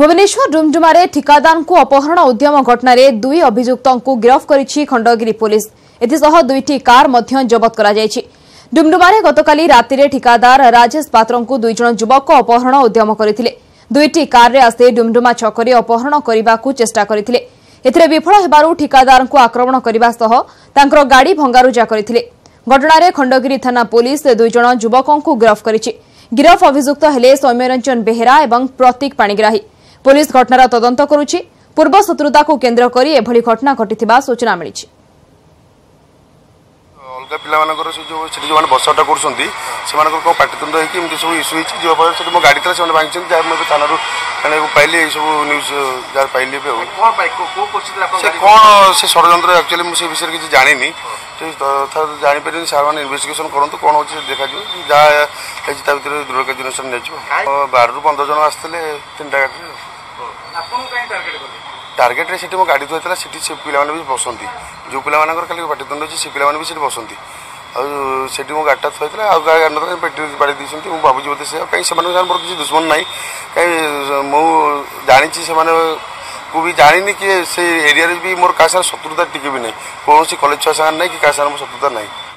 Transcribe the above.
ভুবনেশ্বর ডুমডুমারে ঠিকাদারঙ্কু অপহরণ উদ্যম ঘটনায় দুই অভিযুক্তঙ্কু গিরফ করেছে খণ্ডগিরি পুলিশ এসহ দুইটি কার মধ্য জবত করা যাইছে ডুমডুমারে গতকালি রাতে ঠিকাদার রাজেশ পাত্রঙ্কু দুইজন যুবক অপহরণ উদ্যম করে দুইটি কার্রে আসি ডুমডুমা ছকরে অপহরণ করা চেষ্টা করে এতে বিফল হবার ঠিকাদারঙ্কু আক্রমণ করা সহ তাঁর গাড়ি ভঙ্গারুজা করে ঘটনার খণ্ডগিরি থানা পুলিশ দুইজন যুবকঙ্কু গিরফ করেছে গিরফ অভিযুক্ত হলে সৌম্যরঞ্জন বেহেরা এবং প্রতীক পাণিগ্রাহী ପୁଲିସ୍ ଘଟଣାର ତଦନ୍ତ କରୁଛି ପୂର୍ବ ଶତ୍ରୁତାକୁ କେନ୍ଦ୍ର କରି ଏଭଳି ଘଟଣା ଘଟିଥିବା ସୂଚନା ମିଳିଛି ଅଲଗା ପିଲାମାନଙ୍କର ସେ ଯେଉଁ ସେଠି ଯେଉଁମାନେ ବସବାଟ କରୁଛନ୍ତି ସେମାନଙ୍କର କ'ଣ ପାଟିତୁଣ୍ଡ ହେଇକି ଏମିତି ସବୁ ଇସ୍ୟୁ ହେଇଛି ଯିବା ଫଳରେ ସେଠି ଗାଡ଼ି ଥିଲା ସେମାନେ ଭାଙ୍ଗିଛନ୍ତି ଯାହାକୁ ଥାନାରୁ ତାକୁ ପାଇଲି ଏଇସବୁ ନ୍ୟୁଜ୍ ଯାହା ପାଇଲି ଏବେ ଆଉ ସେ କ'ଣ ସେ ଷଡ଼ଯନ୍ତ୍ର ଆକ୍ଚୁଆଲି ମୁଁ ସେ ବିଷୟରେ କିଛି ଜାଣିନି ଜାଣିପାରିବି ସାର୍ମାନେ ଇନଭେଷ୍ଟିଗେସନ୍ କରନ୍ତୁ କ'ଣ ହେଉଛି ସେ ଦେଖାଯିବ ଯାହା ହେଇଛି ତା ଭିତରେ ଦୃଢ଼ କାର୍ଯ୍ୟାନୁଷ୍ଠାନ ନିଆଯିବ ବାରରୁ ପନ୍ଦର ଜଣ ଆସିଥିଲେ ତିନିଟା ଗାଡ଼ିରେ টার্গেটে সেটি মো গাড়ি ধুয়াইলা সেটি সে পিলামানে বি বসন্তি যে পিলামানଙ୍କର খালি পাটিতুণ্ড ଅଛି সে ପିଲାମାନେ ବି ସେଠି ବସନ୍ତି ଆଉ ସେଠି ମୋ ଗାଡ଼ିଟା ଥୋଇଥିଲା ଆଉ କାହା ଗାଡ଼ି ନଥିଲା ପେଟି ପାଡ଼ି ଦେଇଛନ୍ତି ମୁଁ ଭାବୁଛି ବୋଧେ ସେ କାହିଁକି ସେମାନଙ୍କ ମୋର କିଛି ଦୁଶ୍ମନ ନାହିଁ କାହିଁ ମୁଁ ଜାଣିଛି ସେମାନଙ୍କୁ ବି ଜାଣିନି କି ସେ ଏରିଆରେ ବି ମୋର କାହା ସାଙ୍ଗରେ ଶତ୍ରୁତା ଟିକେ ବି ନାହିଁ କୌଣସି କଲେଜ ଛୁଆ ସାଙ୍ଗରେ ନାହିଁ କି କାହା ସାଙ୍ଗରେ ମୋର ଶତ୍ରୁତା ନାହିଁ